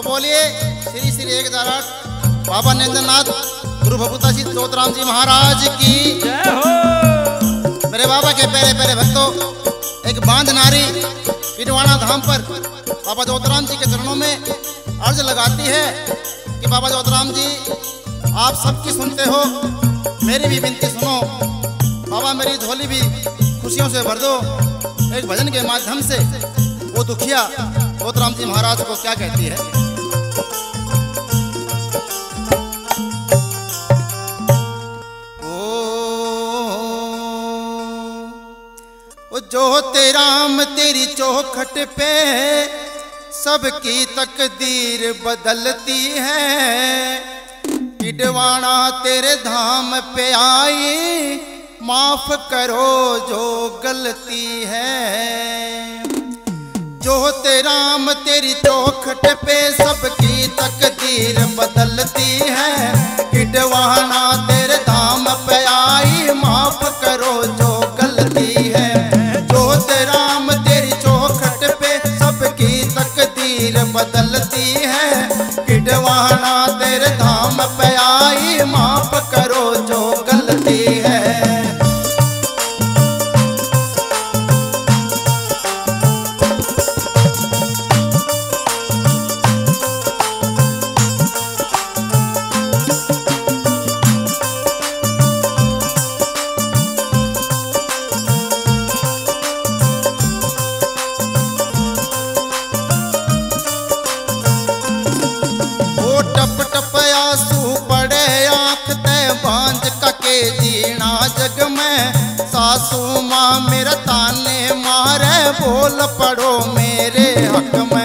तो बोलिए श्री श्री एक आठ बाबा नंदनाथ गुरु भगवता जी चौधराम जी महाराज की हो। मेरे बाबा के प्यारे प्यारे भक्तों एक बाँध नारी पिटवाड़ा धाम पर बाबा जोतराम जी के चरणों में अर्ज़ लगाती है कि बाबा जोतराम जी आप सबकी सुनते हो मेरी भी विनती सुनो। बाबा मेरी झोली भी खुशियों से भर दो। एक भजन के माध्यम से वो दुखिया जोतराम जी महाराज को क्या कहती है? ओ जो तेराम तेरी चौखट पे सबकी तकदीर बदलती है। पिडवाना तेरे धाम पे आई, माफ़ करो जो गलती है। जो तेराम तेरी चौखट पे सबकी तकदीर बदलती है। किडवाना तेरे धाम पे आई, माफ़ करो जो गलती है। जो तेराम तेरी चौखट पे सबकी तकदीर बदलती है। किडवाना तेरे धाम पे आई, माफ़ करो जो गलती है। बोल पड़ो मेरे हक में।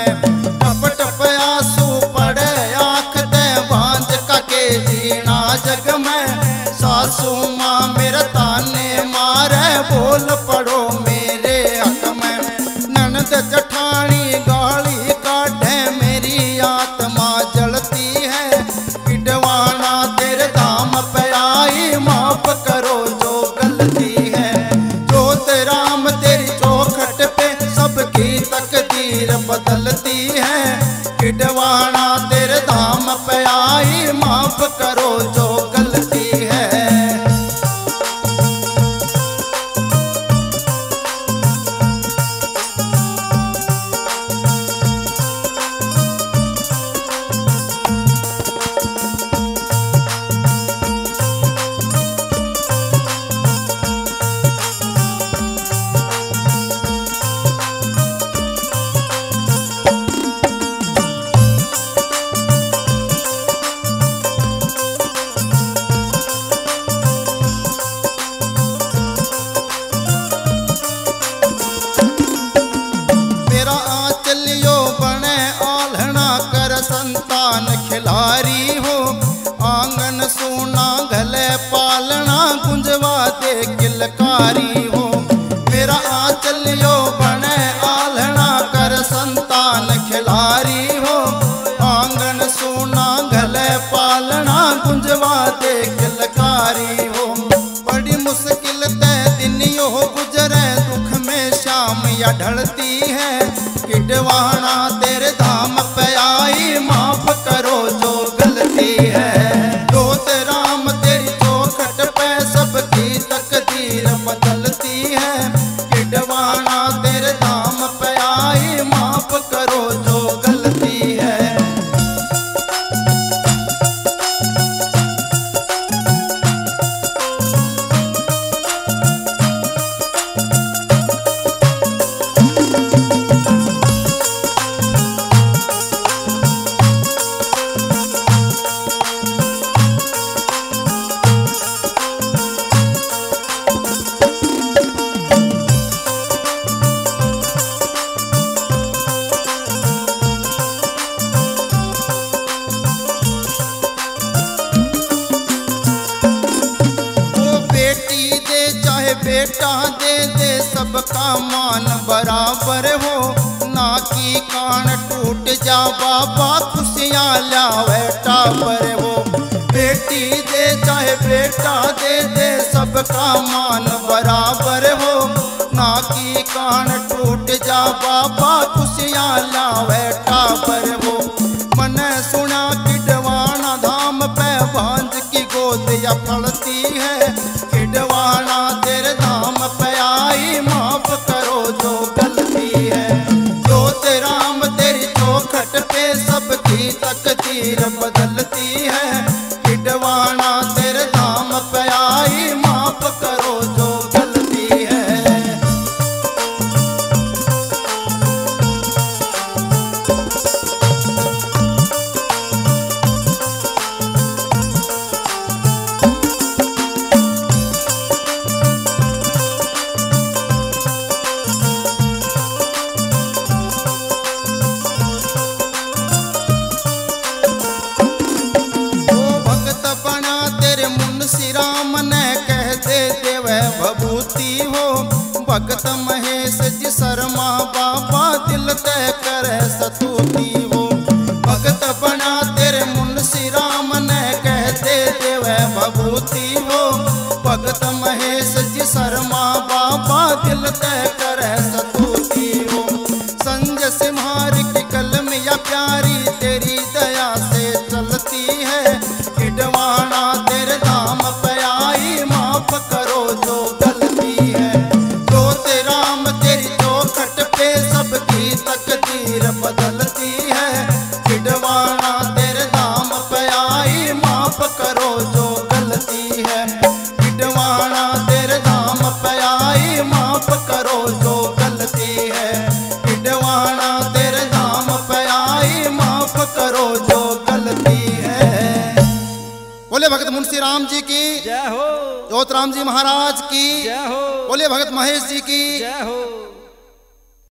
या ढलती है। किडवाना तेरे धाम पे आई, माफ़ करो जो गलती है। जोत राम, तेरी चौखट पे सबकी तकदीर बदलती है। किडवाना चाहे बेटा, दे दे सबका मान बराबर हो। ना की कान टूट जा, बाबा खुशियाँ लावे टाबर हो। बेटी दे, चाहे बेटा, दे दे सबका मान बराबर हो। ना की कान टूट जा, बाबा खुशियाँ लावे भगत महेश जी शर्मा बाबा दिल तय कर सतूती वो भगत बना तेरे मुंशी राम ने कहते देव भभूति वो भगत महेश जी शर्मा बाबा दिल तय राम जी की जय हो। ज्योत राम जी महाराज की जय हो। बोले भगत महेश जी की। जय हो।